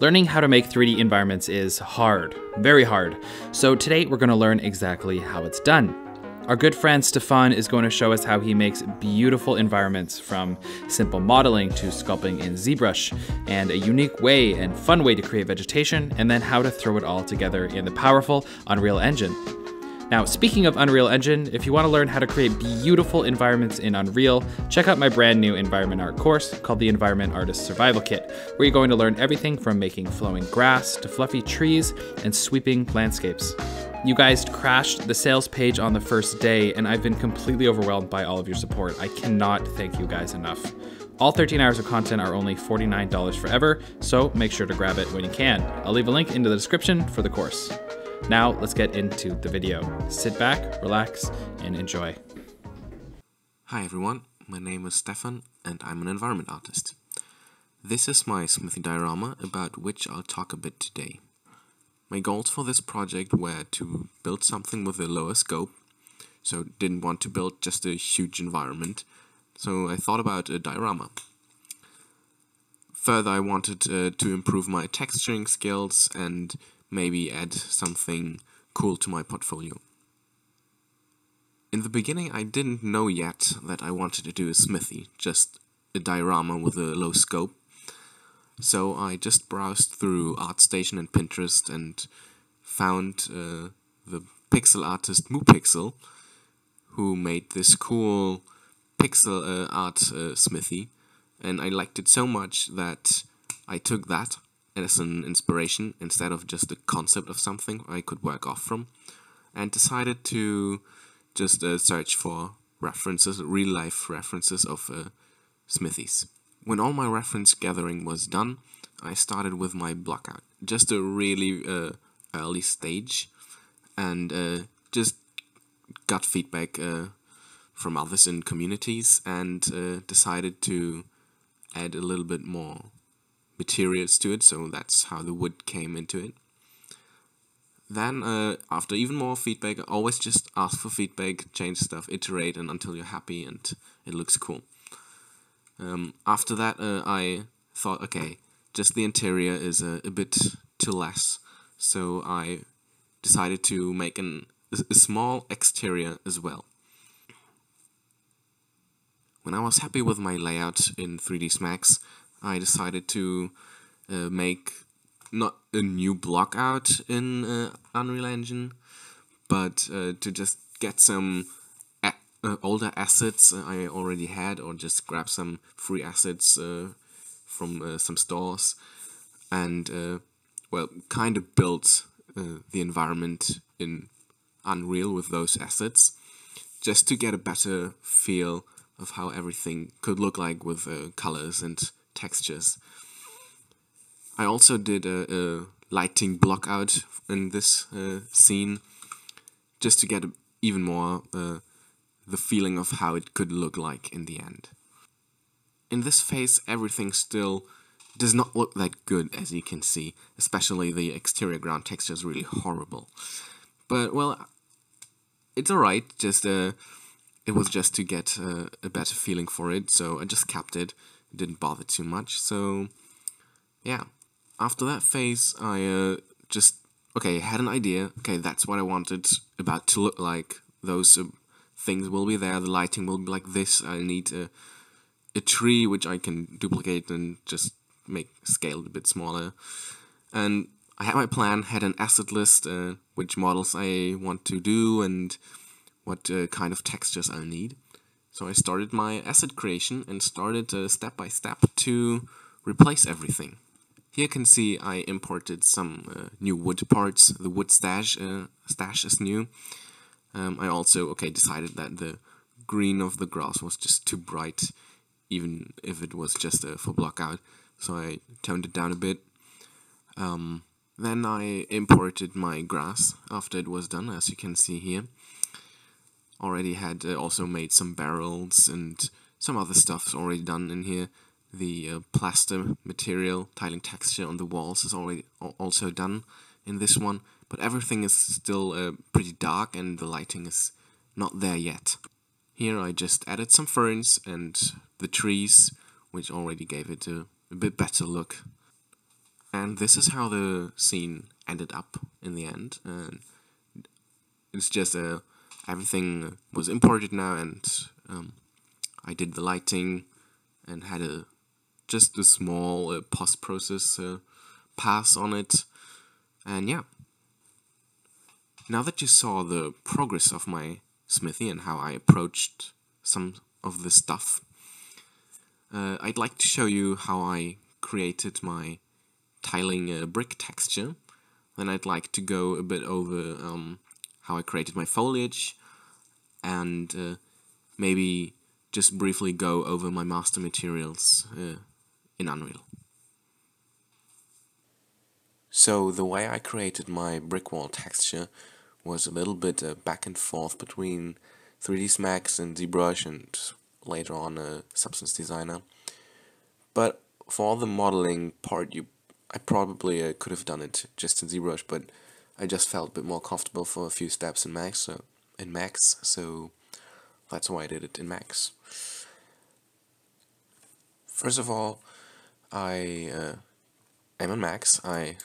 Learning how to make 3D environments is hard, very hard. So today we're going to learn exactly how it's done. Our good friend Stefan is going to show us how he makes beautiful environments from simple modeling to sculpting in ZBrush, and a unique way and fun way to create vegetation, and then how to throw it all together in the powerful Unreal Engine. Now, speaking of Unreal Engine, if you want to learn how to create beautiful environments in Unreal, check out my brand new environment art course called the Environment Artist Survival Kit, where you're going to learn everything from making flowing grass to fluffy trees and sweeping landscapes. You guys crashed the sales page on the first day, and I've been completely overwhelmed by all of your support. I cannot thank you guys enough. All 13 hours of content are only $49 forever, so make sure to grab it when you can. I'll leave a link into the description for the course. Now let's get into the video. Sit back, relax, and enjoy. Hi everyone, my name is Stefan and I'm an environment artist. This is my smithy diorama about which I'll talk a bit today. My goals for this project were to build something with a lower scope, so didn't want to build just a huge environment, so I thought about a diorama. Further, I wanted uh, to improve my texturing skills and maybe add something cool to my portfolio. In the beginning I didn't know yet that I wanted to do a smithy, just a diorama with a low scope. So I just browsed through ArtStation and Pinterest and found uh, the pixel artist Mupixl, who made this cool pixel uh, art uh, smithy, and I liked it so much that I took that as an inspiration instead of just a concept of something I could work off from, and decided to just uh, search for references, real life references of uh, smithies. When all my reference gathering was done, I started with my block out, just a really uh, early stage, and uh, just got feedback uh, from others in communities and uh, decided to add a little bit more materials to it, so that's how the wood came into it. Then, uh, after even more feedback, always just ask for feedback, change stuff, iterate, and until you're happy and it looks cool. Um, after that, uh, I thought, okay, just the interior is a, a, bit too less, so I decided to make an, a small exterior as well. When I was happy with my layout in 3ds Max, I decided to uh, make not a new block out in uh, Unreal Engine, but uh, to just get some uh, older assets I already had, or just grab some free assets uh, from uh, some stores, and well, kind of build the environment in Unreal with those assets, just to get a better feel of how everything could look like with colors and textures. I also did a, a lighting block out in this uh, scene just to get even more uh, the feeling of how it could look like in the end. In this phase everything still does not look that good as you can see, especially the exterior ground texture is really horrible. But well, it's alright, just uh, it was just to get uh, a better feeling for it, so I just kept it didn't bother too much. So, yeah. After that phase, I uh, just, okay, had an idea. Okay, that's what I wanted about to look like. Those uh, things will be there. The lighting will be like this. I need a, a tree which I can duplicate and just make scaled a bit smaller. And I had my plan, had an asset list, uh, which models I want to do and what uh, kind of textures I'll need. So I started my asset creation and started uh, step by step to replace everything. Here you can see I imported some uh, new wood parts. The wood stash uh, stash is new. Um, I also okay decided that the green of the grass was just too bright, even if it was just a full block out. So I toned it down a bit. Um, then I imported my grass after it was done, as you can see here already had uh, also made some barrels and some other stuff's already done in here. The uh, plaster material, tiling texture on the walls is already also done in this one, but everything is still uh, pretty dark and the lighting is not there yet. Here I just added some ferns and the trees, which already gave it a, a bit better look. And this is how the scene ended up in the end. And it's just uh, everything was imported now, and um, I did the lighting and had a just a small uh, post process uh, pass on it. And yeah. Now that you saw the progress of my smithy and how I approached some of the stuff, uh, I'd like to show you how I created my tiling uh, brick texture. Then I'd like to go a bit over um, how I created my foliage and uh, maybe just briefly go over my master materials uh, in Unreal. So the way I created my brick wall texture was a little bit uh, back and forth between 3ds Max and ZBrush and later on a Substance Designer. But for the modeling part, you I probably uh, could have done it just in ZBrush, but I just felt a bit more comfortable for a few steps in Max, so in Max, so that's why I did it in Max. First of all, I uh, am in Max. I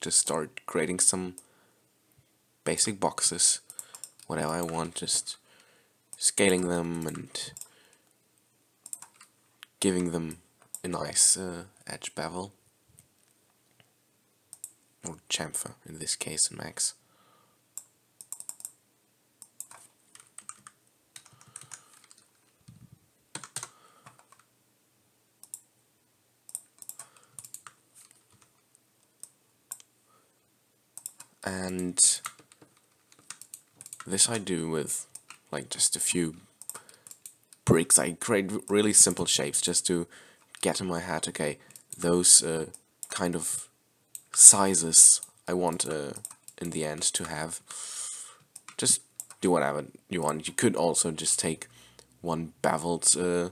just start creating some basic boxes, whatever I want, just scaling them and giving them a nice uh, edge bevel or chamfer in this case in Max. And this I do with like just a few bricks. I create really simple shapes just to get in my head, okay, those uh, kind of sizes I want uh, in the end to have. Just do whatever you want. You could also just take one beveled uh,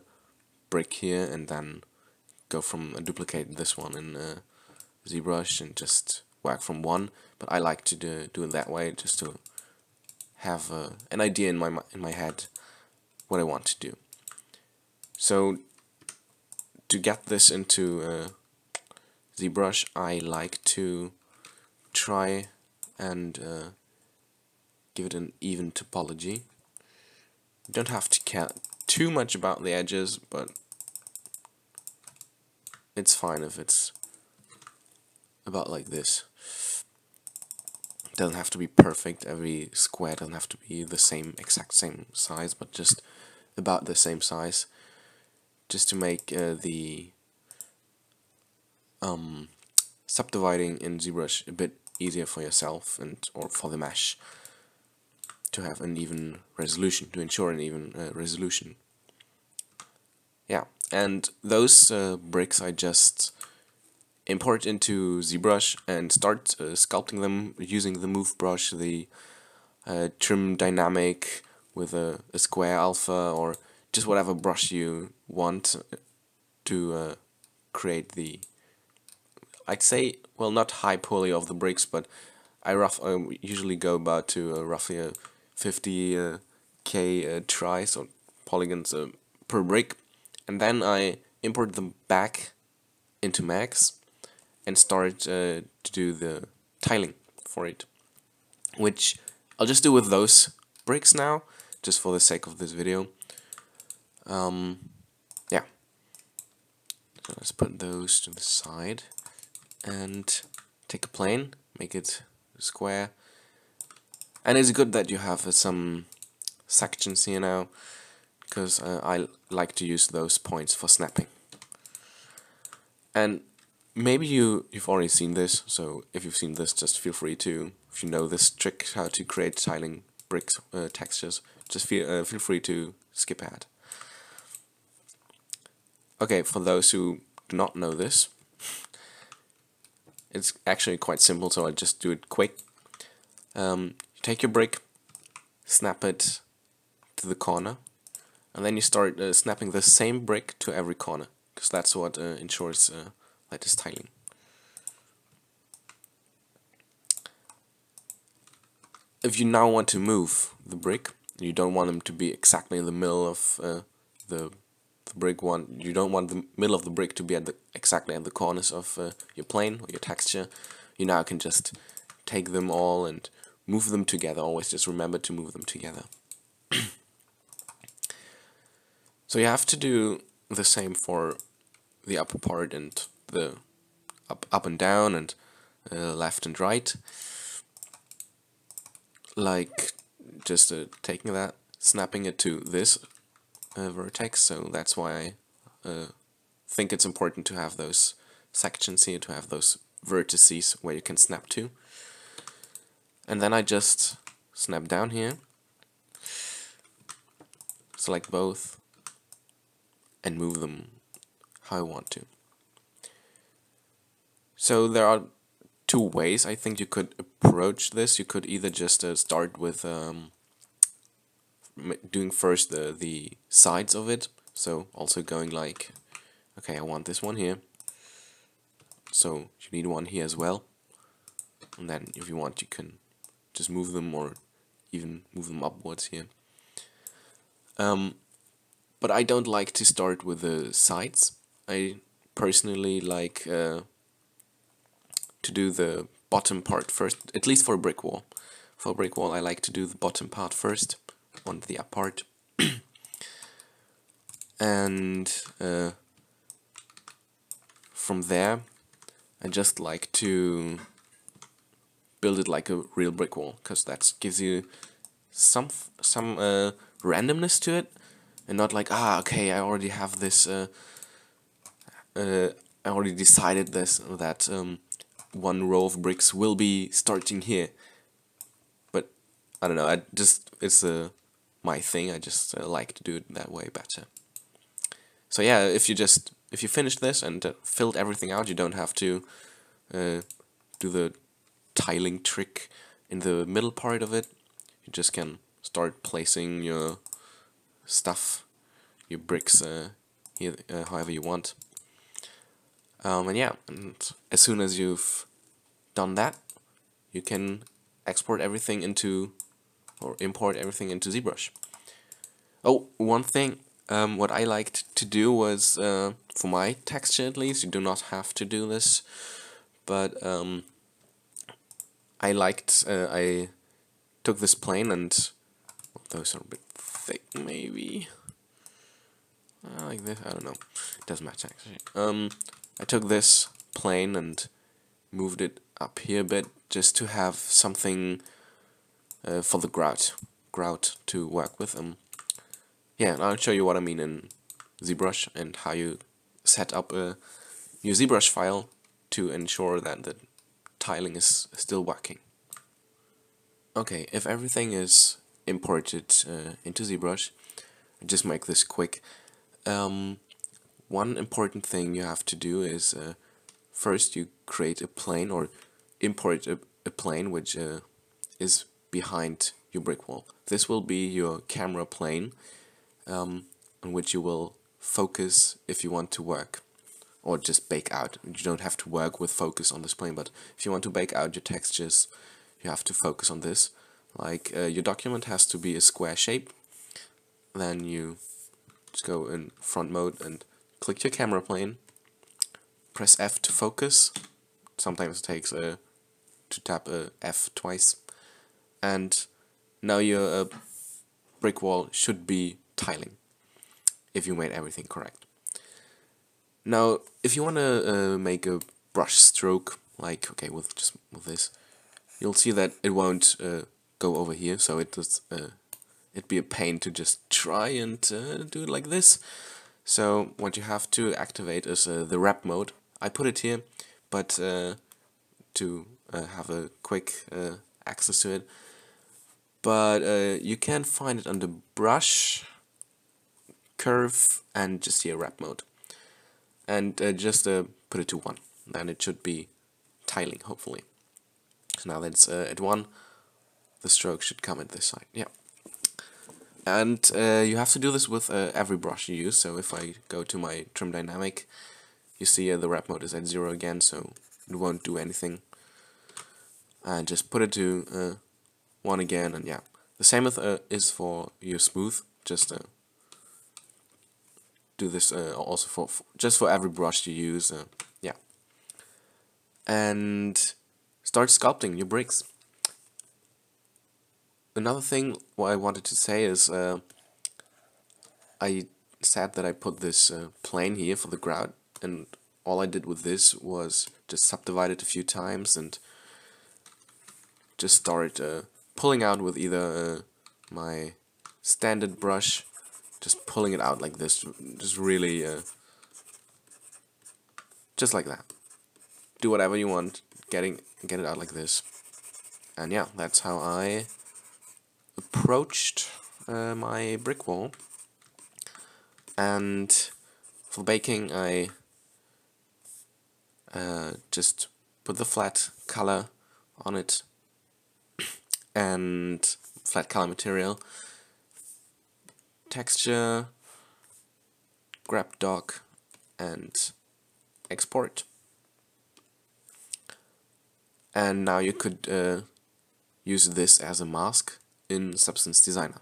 brick here and then go from uh, duplicate this one in uh, ZBrush and just work from one. But I like to do, do it that way just to have uh, an idea in my in my head what I want to do. So to get this into uh, ZBrush, I like to try and uh, give it an even topology. You don't have to care too much about the edges, but it's fine if it's about like this. Doesn't have to be perfect, every square doesn't have to be the same, exact same size, but just about the same size, just to make uh, the um, subdividing in ZBrush a bit easier for yourself and or for the mesh to have an even resolution, to ensure an even uh, resolution. Yeah, and those uh, bricks I just import into ZBrush and start uh, sculpting them using the move brush, the uh, trim dynamic with a, a, square alpha or just whatever brush you want to uh, create the I'd say, well, not high poly of the bricks, but I rough I usually go about to uh, roughly a 50 uh, uh, tries or polygons per brick, and then I import them back into Max and start uh, to do the tiling for it, which I'll just do with those bricks now, just for the sake of this video. Um, yeah. So let's put those to the side and take a plane, make it square. And it's good that you have uh, some sections here now, because uh, I like to use those points for snapping. And maybe you, you've already seen this, so if you've seen this, just feel free to, if you know this trick, how to create tiling bricks uh, textures, just feel, uh, feel free to skip ahead. Okay, for those who do not know this, it's actually quite simple, so I'll just do it quick. Um, take your brick, snap it to the corner, and then you start uh, snapping the same brick to every corner, because that's what uh, ensures uh, lattice tiling. If you now want to move the brick, you don't want them to be exactly in the middle of uh, the the brick one. You don't want the middle of the brick to be at the exactly at the corners of uh, your plane or your texture. You now can just take them all and move them together. Always just remember to move them together. So you have to do the same for the upper part and the up up and down and uh, left and right. Like just uh, taking that snapping it to this uh, vertex. So that's why I uh, think it's important to have those sections here to have those vertices where you can snap to. And then I just snap down here. Select both and move them how I want to so there are two ways I think you could approach this. You could either just uh, start with um, doing first the the sides of it. So also going like okay I want this one here. So you need one here as well. And then if you want you can just move them or even move them upwards here. Um, but I don't like to start with the sides. I personally like uh, to do the bottom part first at least for a brick wall. For a brick wall I like to do the bottom part first on the up part and uh, from there I just like to build it like a real brick wall because that gives you some some uh, randomness to it and not like ah okay I already have this uh, uh, I already decided this that um, one row of bricks will be starting here. But I don't know I just it's a my thing I just uh, like to do it that way better. So yeah if you just if you finish this and uh, filled everything out you don't have to uh, do the tiling trick in the middle part of it. You just can start placing your stuff your bricks uh, here uh, however you want um, and yeah and as soon as you've done that you can export everything into or import everything into ZBrush. Oh one thing um, what I liked to do was uh, for my texture at least you do not have to do this but um, I liked uh, I took this plane and well, those are a bit thick maybe. Uh, like this I don't know. It doesn't matter actually. Um I took this plane and moved it up here a bit just to have something uh, for the grout grout to work with um yeah and I'll show you what I mean in ZBrush and how you set up a new ZBrush file to ensure that the tiling is still working. Okay, if everything is imported uh, into ZBrush, just make this quick. Um, one important thing you have to do is uh, first you create a plane or import a, a plane which uh, is behind your brick wall. This will be your camera plane um, on which you will focus if you want to work or just bake out. You don't have to work with focus on this plane, but if you want to bake out your textures, you have to focus on this. Like uh, your document has to be a square shape, then you just go in front mode and click your camera plane, press F to focus, sometimes it takes a, uh, to tap a uh, twice, and now your uh, brick wall should be tiling, if you made everything correct. Now, if you want to uh, make a brush stroke, like, okay, with just with this, you'll see that it won't uh, go over here, so it does, uh, it'd be a pain to just try and do it like this. So what you have to activate is uh, the wrap mode. I put it here, but uh, to have a quick access to it. But you can find it under brush, curve, and just here wrap mode. And uh, just uh, put it to 1 then it should be tiling hopefully. So now that it's uh, at 1 the stroke should come at this side. Yeah and uh, you have to do this with uh, every brush you use so if I go to my trim dynamic you see uh, the wrap mode is at 0 again so it won't do anything and just put it to 1 again and yeah the same with, is for your smooth just do this uh, also for, for, just for every brush you use. Uh, yeah, and start sculpting your bricks. Another thing what I wanted to say is uh, I said that I put this uh, plane here for the ground and all I did with this was just subdivide it a few times and just start uh, pulling out with either uh, my standard brush just pulling it out like this just really uh, just like that. Do whatever you want getting get it out like this. And yeah that's how I approached uh, my brick wall and for baking I uh, just put the flat color on it and flat color material texture, GrabDoc, and export. And now you could uh, use this as a mask in Substance Designer.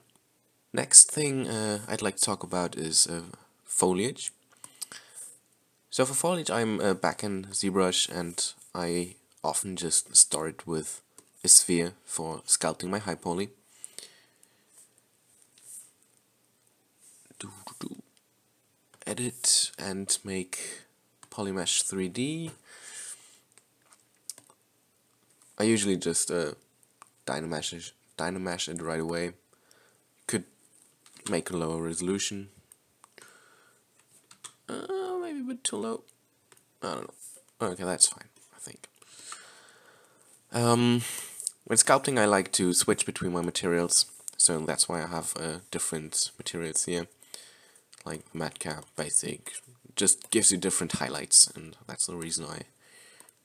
Next thing uh, I'd like to talk about is uh, foliage. So for foliage I'm uh, back in ZBrush and I often just start with a sphere for sculpting my high poly. edit and make Polymesh 3D. I usually just uh, Dynamesh, it, Dynamesh it right away. Could make a lower resolution. Uh, maybe a bit too low. I don't know. Okay, that's fine, I think. Um, when sculpting I like to switch between my materials, so that's why I have uh, different materials here like MatCap basic just gives you different highlights and that's the reason I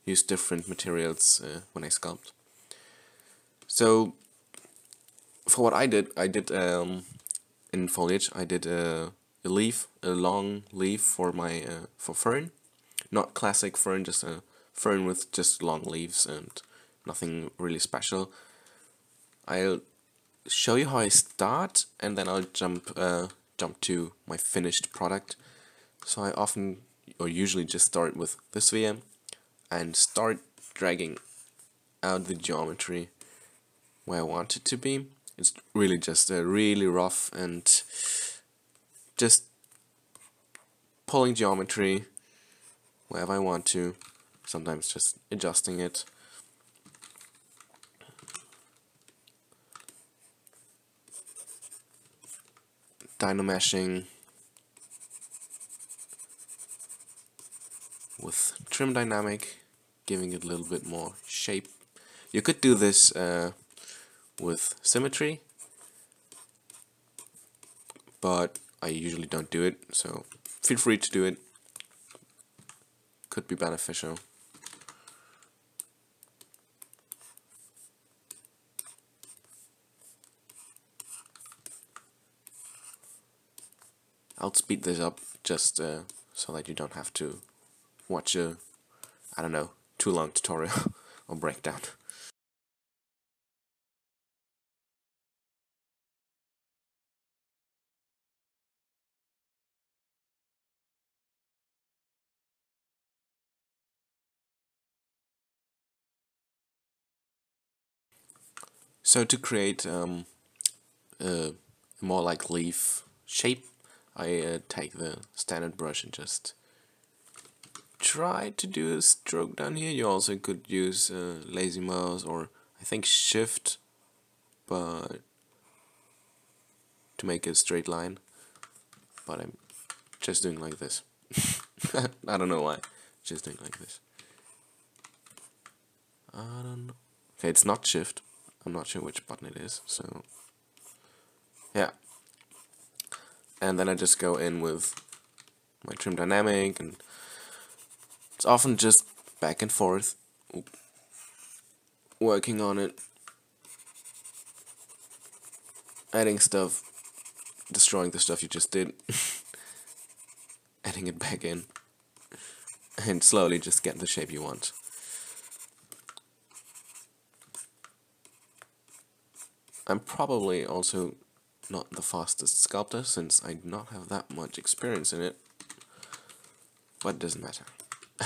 use different materials uh, when I sculpt so for what I did I did um, in foliage I did a leaf a long leaf for my uh, for fern not classic fern just a fern with just long leaves and nothing really special I'll show you how I start and then I'll jump uh, jump to my finished product. So I often or usually just start with this VM and start dragging out the geometry where I want it to be. It's really just a really rough and just pulling geometry wherever I want to, sometimes just adjusting it. dynameshing with trim dynamic giving it a little bit more shape you could do this uh, with symmetry but I usually don't do it so feel free to do it could be beneficial I'll speed this up just uh, so that you don't have to watch a, I don't know, too long tutorial or breakdown. So to create um, a more like leaf shape I uh, take the standard brush and just try to do a stroke down here. You also could use uh, lazy mouse or I think shift but to make a straight line. But I'm just doing like this. I don't know why. Just doing like this. I don't know. Okay it's not shift I'm not sure which button it is so yeah. And then I just go in with my trim dynamic and it's often just back and forth working on it adding stuff destroying the stuff you just did adding it back in and slowly just get the shape you want I'm probably also not the fastest sculptor since I do not have that much experience in it. But it doesn't matter.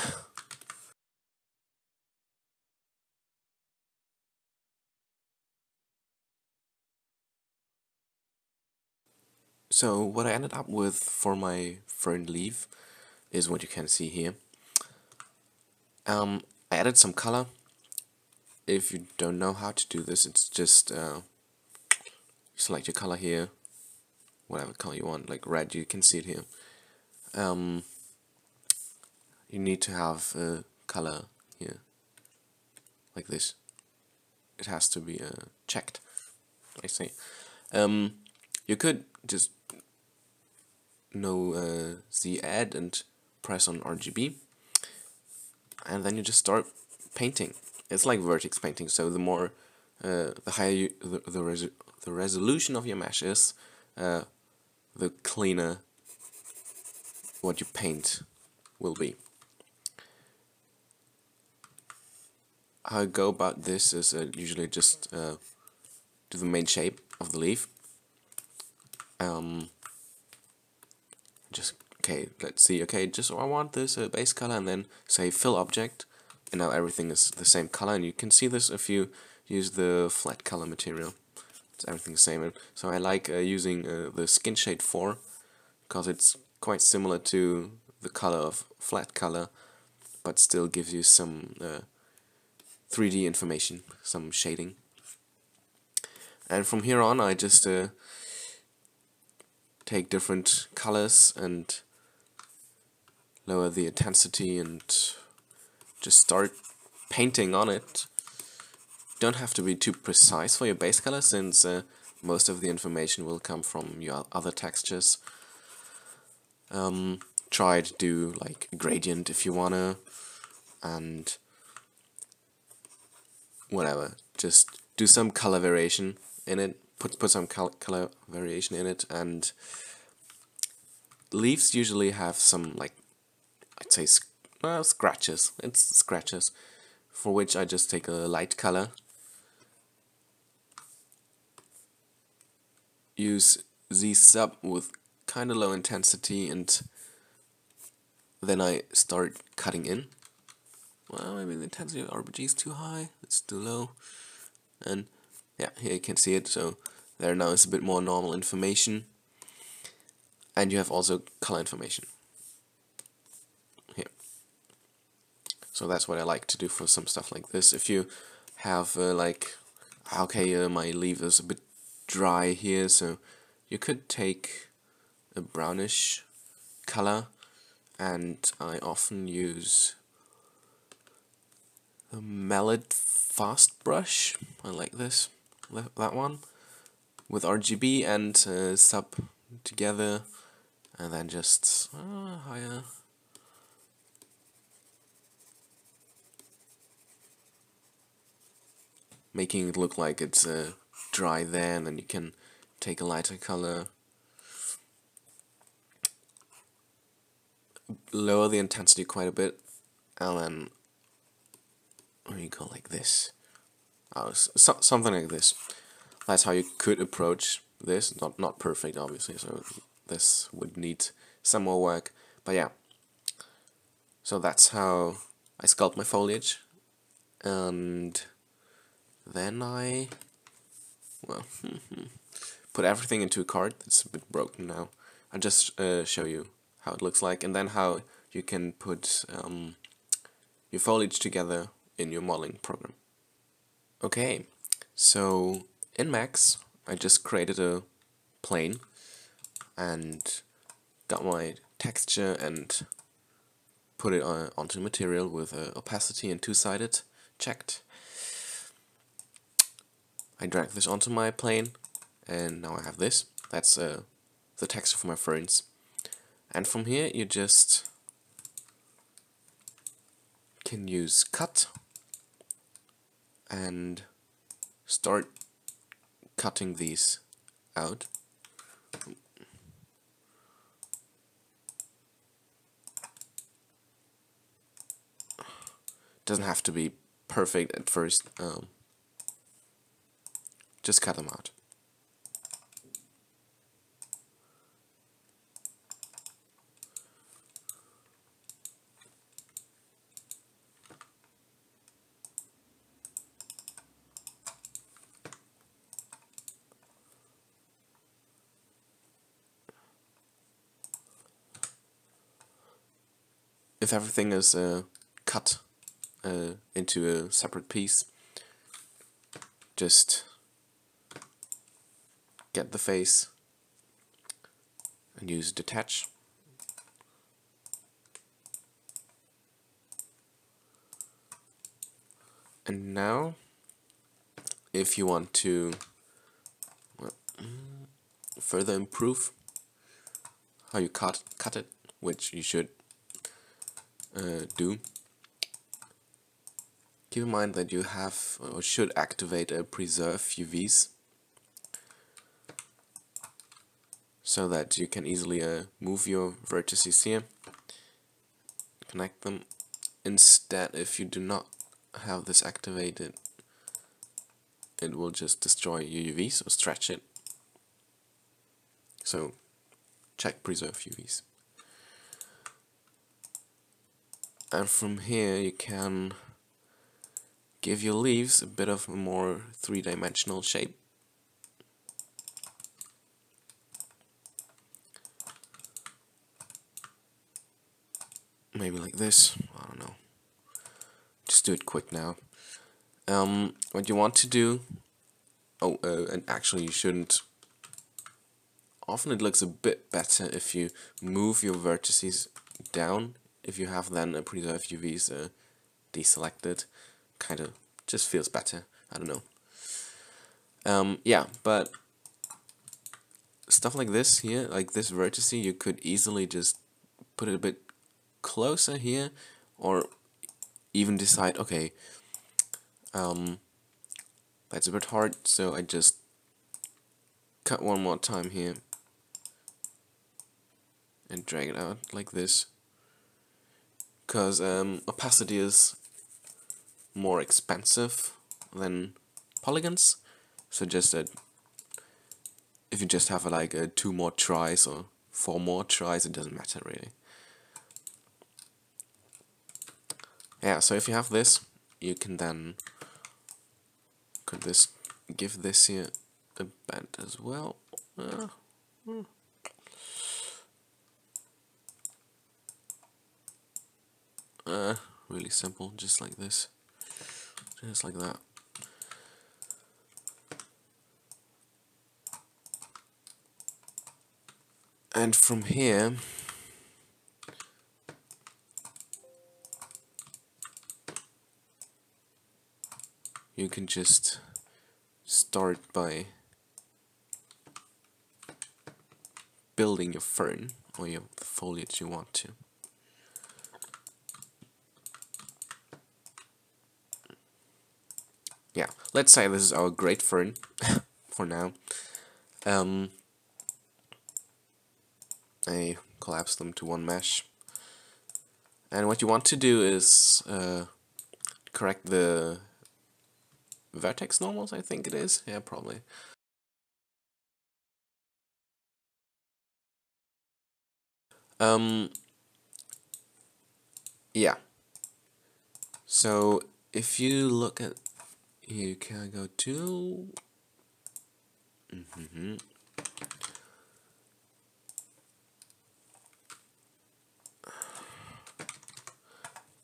so what I ended up with for my fern leaf is what you can see here. Um, I added some color. If you don't know how to do this, it's just uh, select your color here, whatever color you want, like red, you can see it here. Um, you need to have a color here, like this. It has to be uh, checked, I see Um, you could just know uh, the add and press on RGB and then you just start painting. It's like vertex painting, so the more, uh, the higher you, the, the, res the resolution of your mesh is, uh, the cleaner what you paint will be. How I go about this is uh, usually just uh, do the main shape of the leaf. Um, just okay, let's see, okay, just I want this uh, base color and then say fill object and now everything is the same color and you can see this if you use the flat color material. It's everything the same. So I like uh, using uh, the skin shade 4 because it's quite similar to the color of flat color but still gives you some 3D uh, information, some shading. And from here on I just uh, take different colors and lower the intensity and just start painting on it. Don't have to be too precise for your base color since uh, most of the information will come from your other textures. Um, try to do like gradient if you wanna and whatever just do some color variation in it put put some color variation in it and leaves usually have some like I'd say well, scratches. It's scratches, for which I just take a light color, use Z sub with kind of low intensity, and then I start cutting in. Well, maybe the intensity of RGB is too high, it's too low, and yeah, here you can see it, so there now is a bit more normal information, and you have also color information. Here. So that's what I like to do for some stuff like this. If you have uh, like, okay, uh, my leaf is a bit dry here, so you could take a brownish color and I often use a Mallet Fast Brush. I like this, that one, with RGB and uh, sub together and then just uh, higher making it look like it's uh, dry there and then you can take a lighter color. Lower the intensity quite a bit and then you go like this? Oh, so, something like this. That's how you could approach this. Not not perfect obviously so this would need some more work. But yeah. So that's how I sculpt my foliage. And then I, well, put everything into a card. It's a bit broken now. I'll just uh, show you how it looks like and then how you can put um, your foliage together in your modeling program. Okay, so in Max I just created a plane and got my texture and put it on, onto material with uh, opacity and two-sided checked I drag this onto my plane and now I have this. That's uh, the texture for my ferns. And from here you just can use cut and start cutting these out. Doesn't have to be perfect at first. Um, just cut them out. if everything is uh, cut uh, into a separate piece, just get the face and use detach. And now, if you want to further improve how you cut cut it, which you should uh, do, keep in mind that you have or should activate a preserve UVs so that you can easily uh, move your vertices here, connect them. Instead, if you do not have this activated, it will just destroy your UVs or stretch it. So check preserve UVs. And from here you can give your leaves a bit of a more three-dimensional shape. Maybe like this, I don't know. Just do it quick now. Um, what you want to do, oh, uh, and actually you shouldn't, often it looks a bit better if you move your vertices down, if you have then a preserve UVs uh, deselected, kind of just feels better, I don't know. Um, yeah, but stuff like this here, like this vertex, you could easily just put it a bit closer here, or even decide, okay, um, that's a bit hard, so I just cut one more time here and drag it out like this. Because um, opacity is more expensive than polygons so just that if you just have like a two more tries or four more tries it doesn't matter really yeah so if you have this you can then could this give this here a bend as well uh, hmm. uh, really simple just like this just like that and from here can just start by building your fern or your foliage you want to. Yeah, let's say this is our great fern for now. Um, I collapse them to one mesh. And what you want to do is uh, correct the vertex normals, I think it is. Yeah, probably. Um, yeah. So if you look at, you can go to. Mm -hmm.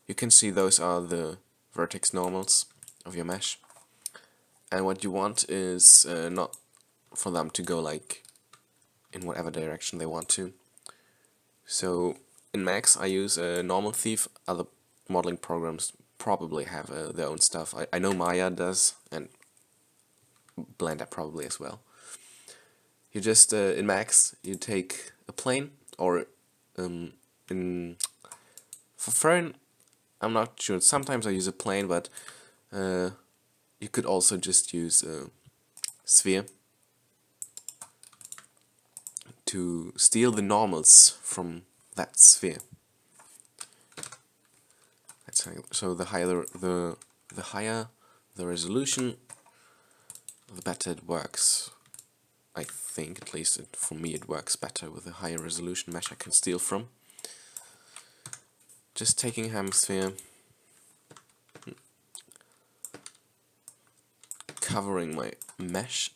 You can see those are the vertex normals of your mesh and what you want is uh, not for them to go like in whatever direction they want to. So in Max I use a normal thief. Other modeling programs probably have uh, their own stuff. I, I know Maya does and Blender probably as well. You just uh, in Max you take a plane or um, in for Fern I'm not sure. Sometimes I use a plane but uh, you could also just use a sphere to steal the normals from that sphere. So the higher the the higher the resolution, the better it works. I think, at least it, for me, it works better with a higher resolution mesh I can steal from. Just taking hemisphere covering my mesh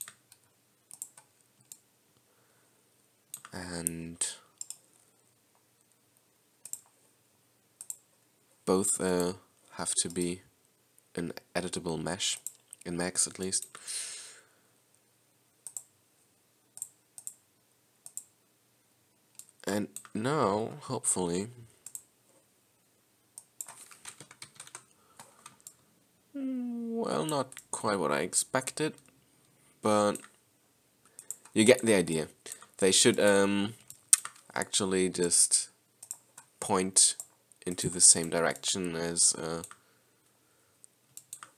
and both uh, have to be an editable mesh, in Max at least. And now, hopefully, well, not quite what I expected, but you get the idea. They should um, actually just point into the same direction as uh,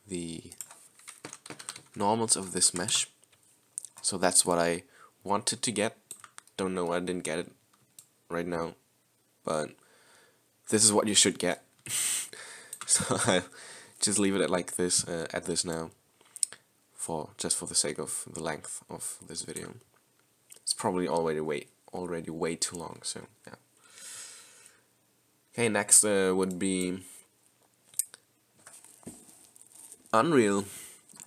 the normals of this mesh. So that's what I wanted to get. Don't know I didn't get it right now, but this is what you should get. so I just leave it at like this uh, at this now for just for the sake of the length of this video. It's probably already way already way too long, so yeah. Okay, next uh, would be Unreal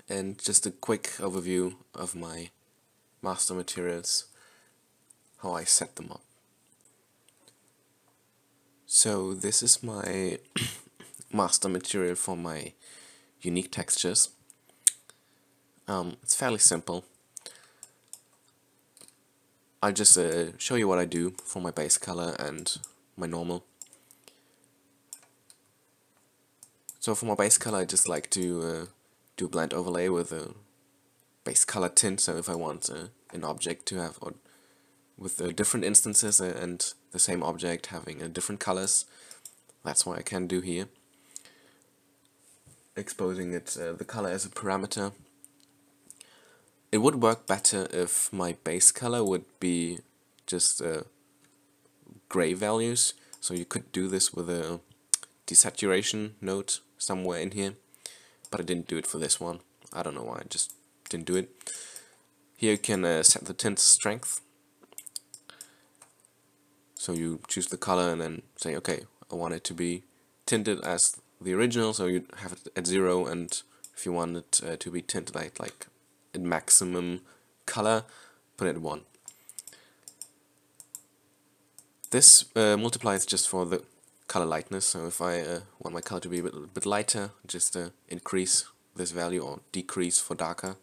and just a quick overview of my master materials, how I set them up. So this is my master material for my unique textures. Um, it's fairly simple. I'll just uh, show you what I do for my base color and my normal. So for my base color I just like to uh, do blend overlay with a base color tint, so if I want uh, an object to have, or with uh, different instances uh, and the same object having uh, different colors, that's what I can do here. Exposing it, uh, the color as a parameter. It would work better if my base color would be just gray values, so you could do this with a desaturation node somewhere in here but I didn't do it for this one. I don't know why I just didn't do it. Here you can uh, set the tint strength. So you choose the color and then say okay I want it to be tinted as the original. So you have it at zero and if you want it uh, to be tinted like at maximum color put it at 1 this uh, multiplies just for the color lightness. So if I uh, want my color to be a bit, bit lighter, just uh, increase this value or decrease for darker.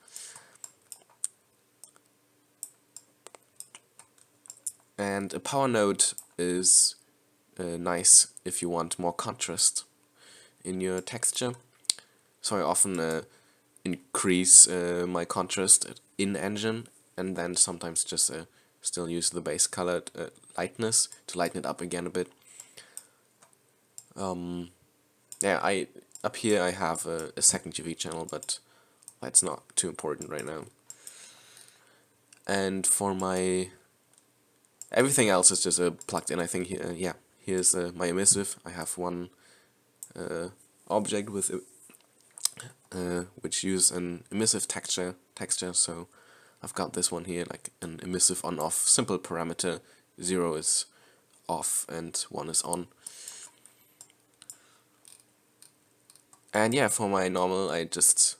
And a power node is uh, nice if you want more contrast in your texture. So I often uh, increase uh, my contrast in engine and then sometimes just uh, still use the base colored lightness to lighten it up again a bit. Um, yeah, I up here I have a, a second UV channel, but that's not too important right now. And for my everything else is just uh, plugged in. I think here, yeah, here's uh, my emissive. I have one uh, object with uh, which use an emissive texture texture. So I've got this one here, like an emissive on-off simple parameter. Zero is off and one is on. And yeah, for my normal, I just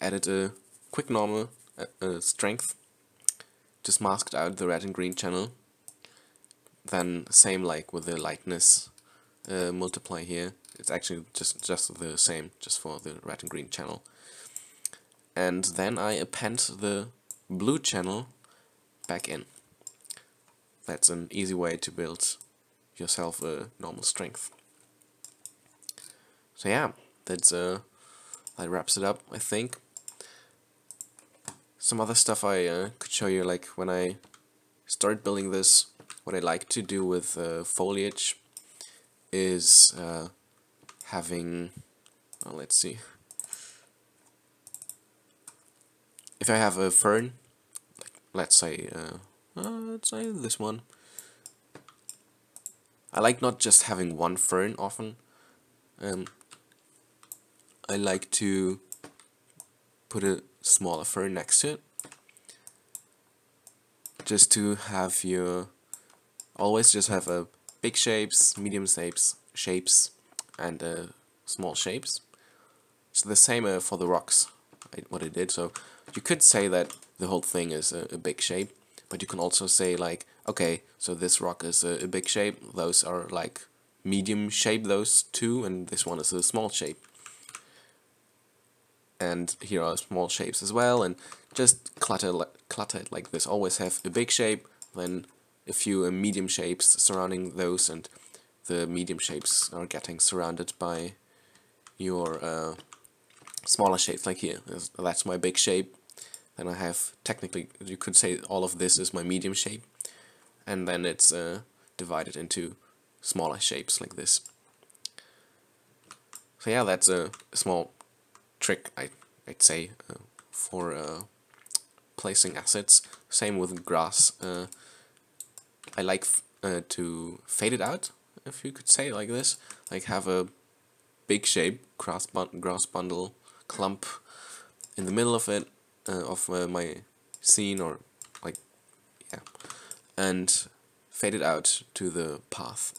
added a quick normal uh, uh, strength, just masked out the red and green channel. Then same like with the lightness uh, multiply here. It's actually just just the same, just for the red and green channel. And then I append the blue channel back in. That's an easy way to build yourself a normal strength. So yeah, that's uh that wraps it up I think some other stuff I uh, could show you like when I started building this what I like to do with uh, foliage is uh, having well, let's see. If I have a fern let's say uh, uh, let's say this one. I like not just having one fern often. Um, I like to put a smaller fern next to it. Just to have your always just have a big shapes, medium shapes, shapes and uh, small shapes. So the same uh, for the rocks, what I did. So you could say that the whole thing is a, a, big shape, but you can also say like, okay, so this rock is a, a big shape, those are like medium shape, those two, and this one is a small shape. And here are small shapes as well, and just clutter, clutter it like this. Always have a big shape, then a few uh, medium shapes surrounding those, and the medium shapes are getting surrounded by your uh, smaller shapes, like here. That's my big shape. Then I have, technically, you could say all of this is my medium shape. And then it's uh, divided into smaller shapes like this. So yeah, that's a, small trick, I, I'd say, uh, for uh, placing assets. Same with grass. Uh, I like uh, to fade it out, if you could say like this. Like have a big shape, grass, bun grass bundle, clump in the middle of it, uh, of uh, my scene, or like, yeah, and fade it out to the path.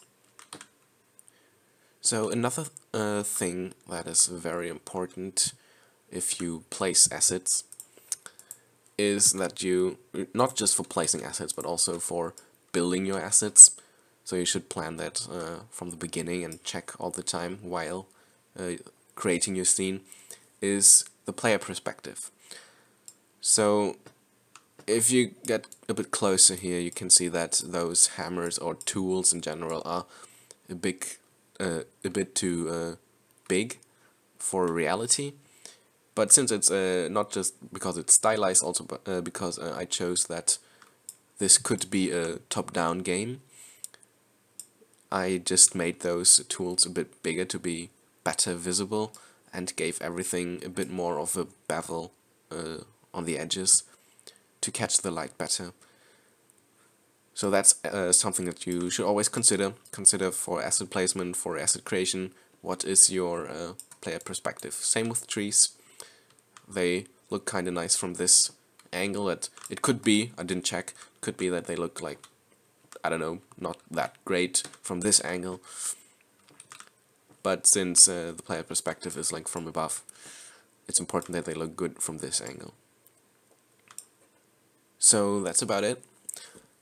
So another uh, thing that is very important if you place assets is that you, not just for placing assets, but also for building your assets. So you should plan that uh, from the beginning and check all the time while uh, creating your scene, is the player perspective. So if you get a bit closer here, you can see that those hammers or tools in general are a big uh, a bit too uh, big for reality. But since it's uh, not just because it's stylized, also uh, because I chose that this could be a top-down game, I just made those tools a bit bigger to be better visible and gave everything a bit more of a bevel uh, on the edges to catch the light better. So that's uh, something that you should always consider. Consider for asset placement, for asset creation, what is your uh, player perspective. Same with trees. They look kind of nice from this angle. That It could be, I didn't check, could be that they look like, I don't know, not that great from this angle. But since uh, the player perspective is like from above, it's important that they look good from this angle. So that's about it.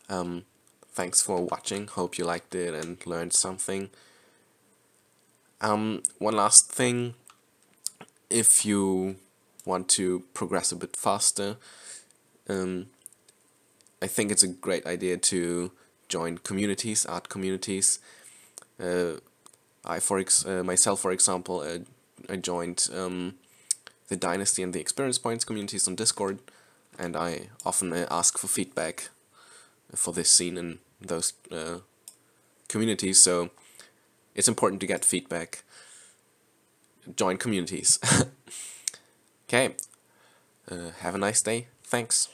Um, thanks for watching. Hope you liked it and learned something. Um, one last thing. If you want to progress a bit faster, um, I think it's a great idea to join communities, art communities. Uh, I, for ex uh, myself, for example, uh, I joined um, the Dinusty and the Experience Points communities on Discord, and I often uh, ask for feedback for this scene in those communities, so it's important to get feedback. Join communities. okay, uh, have a nice day. Thanks.